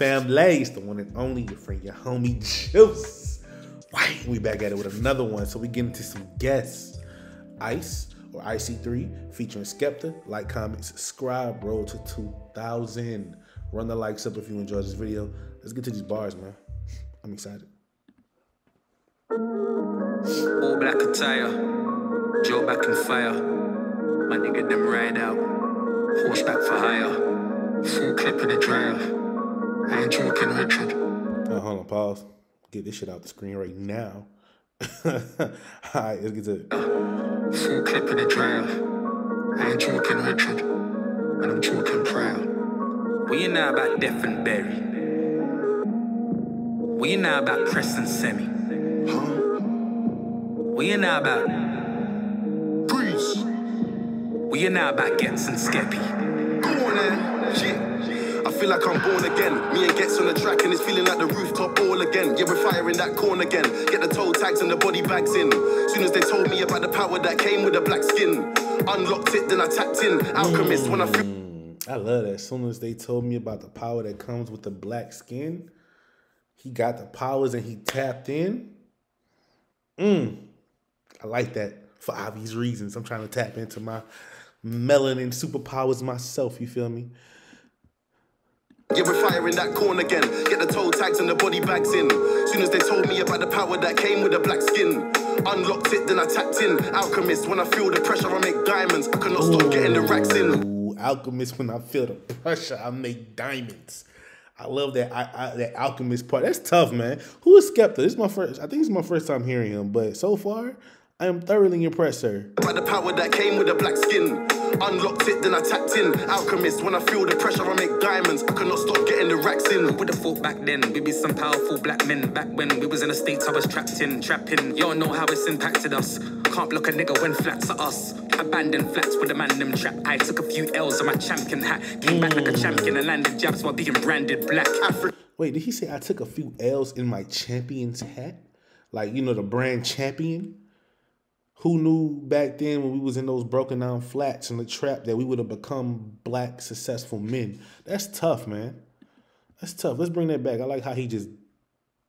family. It's the one and only your friend, your homie Juice. Right, we back at it with another one. So we get into some Ghetts. Ice or IC3 featuring Skepta. Like, comment, subscribe. Roll to 2,000. Run the likes up if you enjoyed this video. Let's get to these bars, man. I'm excited. All black attire, Joe back in fire. My nigga them ride out, horseback for hire. Full clip in the dryer. I ain't joking, Richard. Oh, hold on, pause. Get this shit out the screen right now. All right, let's get to it. Full clip in the dryer. I ain't joking, Richard. And I'm talking proud. We ain't now about death and bury. We ain't now about press and semi. Huh? We ain't now about Breeze. we ain't now about Ghetts and skeppy. Go on then. Shit. Feel like I'm born again. Me and Ghetts on the track and it's feeling like the rooftop all again. Yeah, we're firing that corn again. Get the toe tags and the body bags in. Soon as they told me about the power that came with the black skin. Unlocked it, then I tapped in. Alchemist when I Mm, I love that. As soon as they told me about the power that comes with the black skin, he got the powers and he tapped in. Mm, I like that for obvious reasons. I'm trying to tap into my melanin superpowers myself. You feel me? Yeah, we're firing that corn again. Get the toe tags and the body bags in. Soon as they told me about the power that came with the black skin. Unlocked it, then I tapped in. Alchemist, when I feel the pressure, I make diamonds. I cannot stop getting the racks in. Alchemist. When I feel the pressure, I make diamonds. I love that. I, I, that alchemist part. That's tough, man. Who is Skepta? This is my first. I think it's my first time hearing him, but so far, I am thoroughly impressed, sir. About the power that came with the black skin. Unlocked it, then I tapped in. Alchemist, when I feel the pressure, I make diamonds. I cannot stop getting the racks in. Would have thought back then we'd be some powerful black men. Back when we was in the states, I was trapped in, trapping. Y'all know how it's impacted us. Can't block a nigga when flats are us. Abandoned flats with a man them trap. I took a few L's on my champion hat. Came back like a champion and landed jabs while being branded black. Africa. Wait, did he say I took a few L's in my champion's hat? Like, you know, the brand champion? Who knew back then when we was in those broken down flats in the trap that we would have become black successful men? That's tough, man. That's tough. Let's bring that back. I like how he just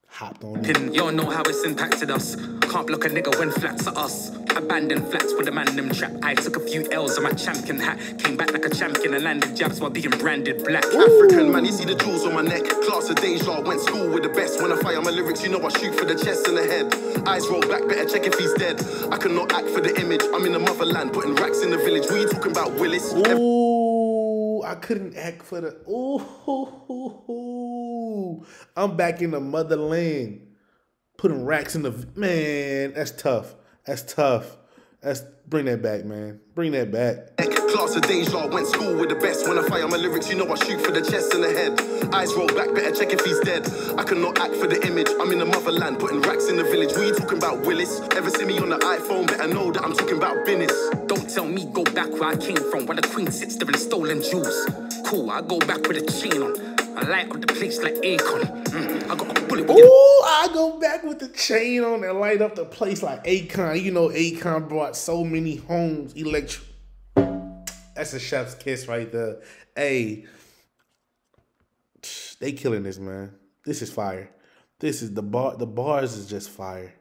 hopped on it. Pin, y'all know how it's impacted us. Can't block a nigga when flats are us. Abandoned flats with a man them trap. I took a few L's on my champion hat. Came back like a champion and landed jabs while being branded black. African man, you see the jewels on my neck. Class of deja, went school with the best. When I fire my lyrics, you know I shoot for the chest and the head. Eyes roll back, better check if he's dead. I cannot act for the image. I'm in the motherland, putting racks in the village. What you talking about, Willis? Ooh, I couldn't act for the. Ooh, I'm back in the motherland, putting racks in the. Man, that's tough. That's tough. That's bring that back, man. Bring that back. Class of deja, went school with the best. When I fire my lyrics, you know I shoot for the chest and the head. Eyes roll back, better check if he's dead. I cannot act for the image. I'm in the motherland, putting racks in the village. What you talking about, Willis? Ever see me on the iPhone? Better know that I'm talking about business. Don't tell me go back where I came from, where the queen sits there in stolen jewels. Cool, I go back with a chain on. I light up the place like Akon. Mm, I got a bullet Ooh, I go back with the chain on and light up the place like Akon. You know, Akon brought so many homes. Electric. That's a chef's kiss right there. Hey, they killing this, man. This is fire. This is the bar. The bars is just fire.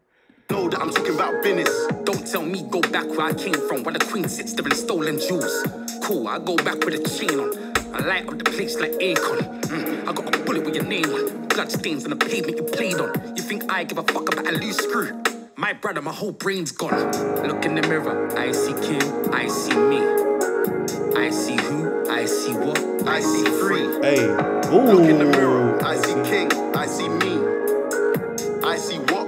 Know that I'm talking about business. Don't tell me go back where I came from, where the queen sits there in stolen jewels. Cool, I go back with a chain on. I light up the place like Akon. Mm, I got a bullet with your name on. Blood stains on the pavement you played on. You think I give a fuck about a loose screw? My brother, my whole brain's gone. Look in the mirror, I see Kim, I see me. I see who, I see what, I see free. Hey, Look in the mirror. I see king. I see me. I see what?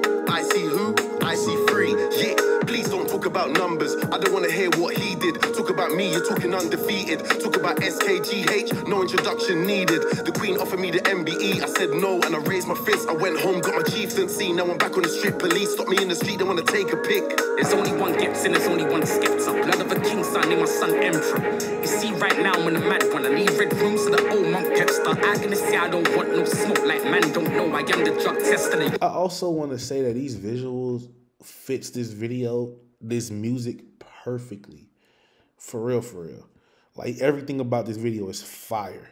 About numbers. I don't want to hear what he did. Talk about me. You're talking undefeated. Talk about SKGH. No introduction needed. The queen offered me the MBE. I said no and I raised my fist. I went home, got my chieftaincy. Now I'm back on the street. Police stop me in the street. They want to take a pic. There's only one Ghetts in, there's only one Skepta. Blood of a king, son, name my son Emperor. You see, right now I'm in a mad one. I need red rooms so the old monk gets stuck. I gonna say I don't want no smoke, like man don't know. I am the drug tester. I also want to say that these visuals fits this video, this music perfectly. For real, for real. Like everything about this video is fire.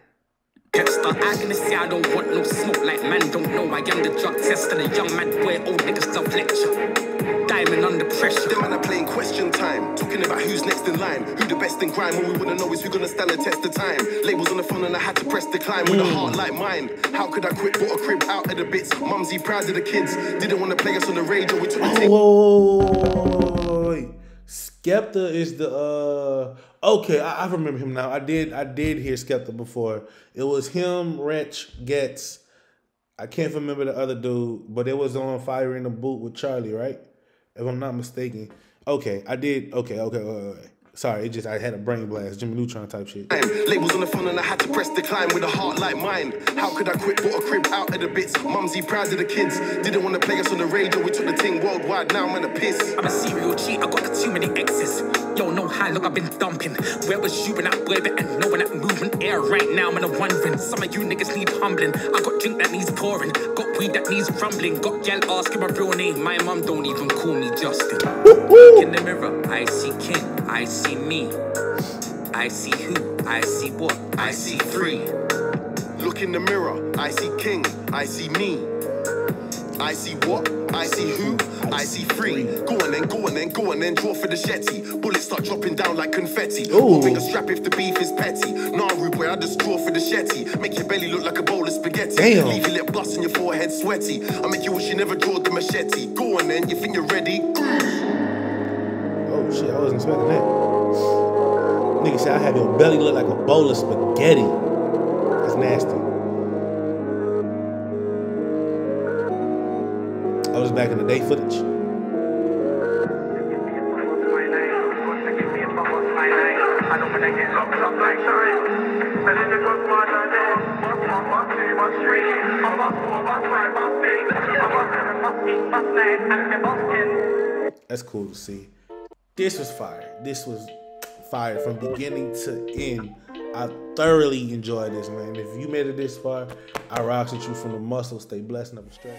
Texter, I gonna say I don't want no smoke like man don't know I am the drug tester, the young man where old niggas love lecture. Diamond under pressure. Them man are playing question time, talking about who's next in line, who the best in crime. All we wanna know is who gonna stand the test of time. Labels on the phone and I had to press decline with a mm. heart like mine. How could I quit? Bought a crib out of the bits. Mumsy proud of the kids. Didn't wanna play us on the radio. We took the Oh, Skepta is the uh okay, I, I remember him now. I did I did hear Skepta before. It was him, Wretch, Ghetts. I can't remember the other dude, but it was on Fire in the Booth with Charlie, right? If I'm not mistaken. Okay, I did okay, okay, okay, okay. Sorry, it just I had a brain blast, Jimmy Neutron type shit. time. Labels on the phone and I had to press decline with a heart like mine. How could I quit? Bought a crib out of the bits. Mumsy proud of the kids. Didn't wanna play us on the radio. We took the thing worldwide. Now I'm in a piss. I'm a serial cheat, I got too many exes. Yo, know how long I've been dumping. Where was you when I wave it and knowing that movement air right now? I'm in a wondering. Some of you niggas need humbling. I got drink that needs pouring, got weed that needs rumbling. Got gal asking my real name. My mum don't even call me Justin. Look in the mirror, I see King, I see me. I see who, I see what, I see three. Look in the mirror, I see King, I see me. I see what? I see who? I see three. Go on then, go on then, go on then, draw for the shetty. Bullets start dropping down like confetti. Ooh. Moving a strap if the beef is petty. Naru boy, I just draw for the shetty. Make your belly look like a bowl of spaghetti. Damn. Leave your lip bust and your forehead sweaty. I make you wish you never drawed the machete. Go on then, you think you're ready? I wasn't expecting that. Nigga said I have your belly look like a bowl of spaghetti. That's nasty. I was back in the day footage. That's cool to see. This was fire. This was fire from beginning to end. I thoroughly enjoyed this, man. If you made it this far, I rocks with you from the muscle. Stay blessed, never stressed.